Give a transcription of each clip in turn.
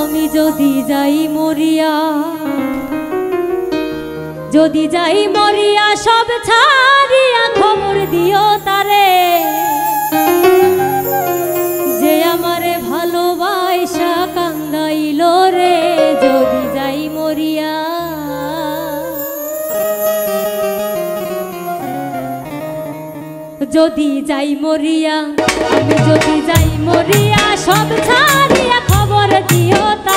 আমি যদি যাই মরিয়া, যদি যাই মরিয়া, সব ছাড়িয়া খবর দিও তারে। যে আমারে ভালোবাসা কান্দাইল রে, যদি যাই মরিয়া। যদি যাই মরিয়া আমি যদি যাই মরিয়া, সব ছাড়ি और जियो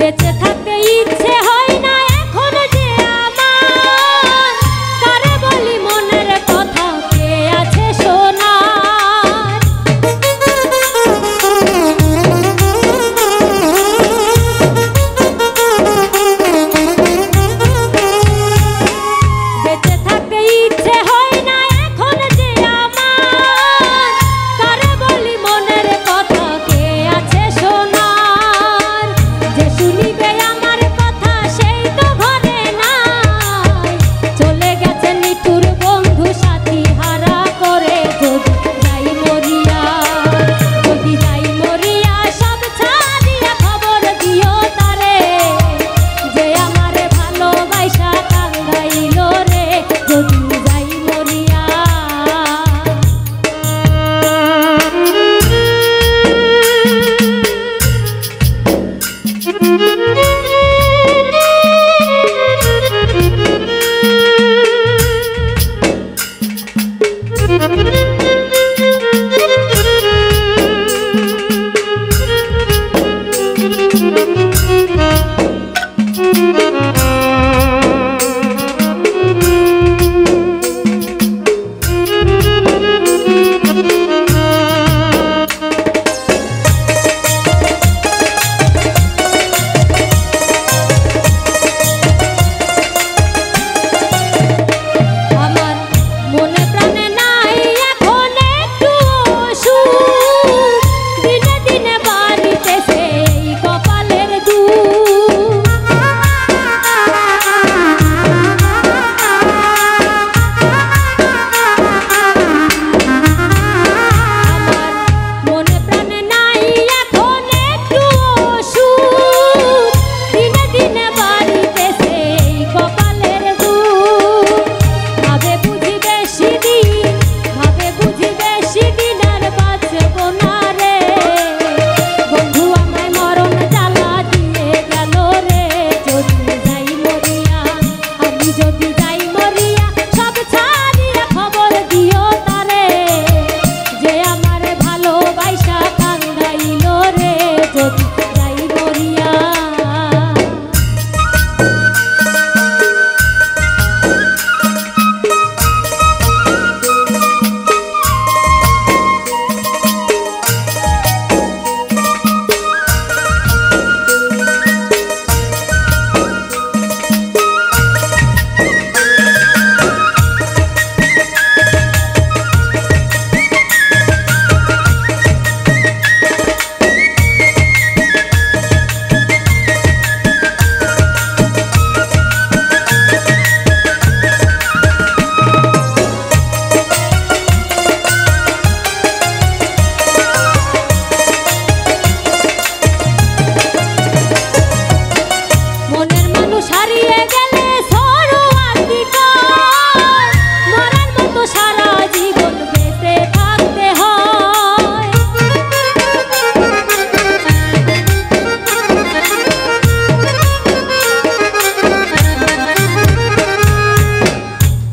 别再。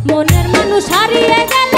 মনের মানুষ হারিয়ে গেল।